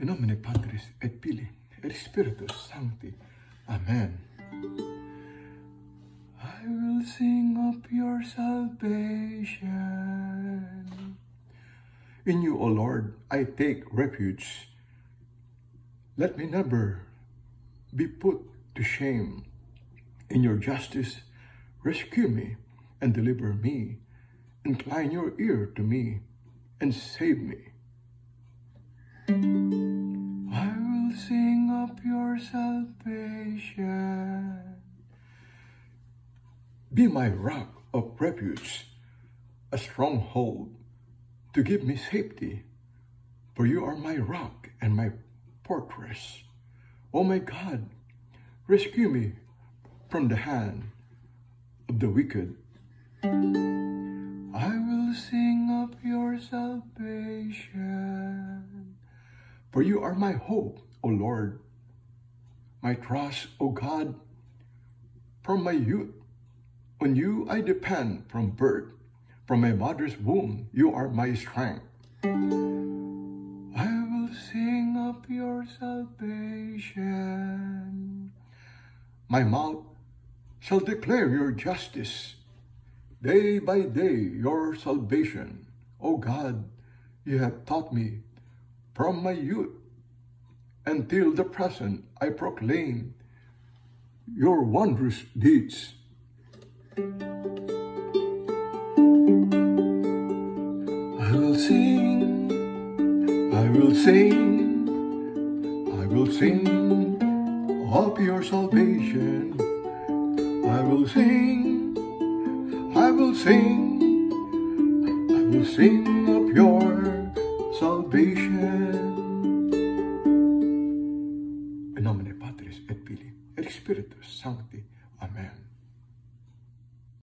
In nomine Patris et Filii et Spiritus Sancti. Amen. I will sing of your salvation. In you, O Lord, I take refuge. Let me never be put to shame. In your justice, rescue me and deliver me. Incline your ear to me and save me. I will sing of your salvation. Be my rock of refuge, a stronghold to give me safety, for you are my rock and my fortress. O my God, rescue me from the hand of the wicked. I will sing of your salvation. For you are my hope, O Lord, my trust, O God. From my youth, on you I depend from birth. From my mother's womb, you are my strength. I will sing of your salvation. My mouth shall declare your justice. Day by day, your salvation. O God, you have taught me from my youth until the present, I proclaim your wondrous deeds. I will sing, I will sing, I will sing of your salvation. I will sing, I will sing, I will sing of your salvation. In nomine Patris et Filii et Spiritus Sancti. Amen.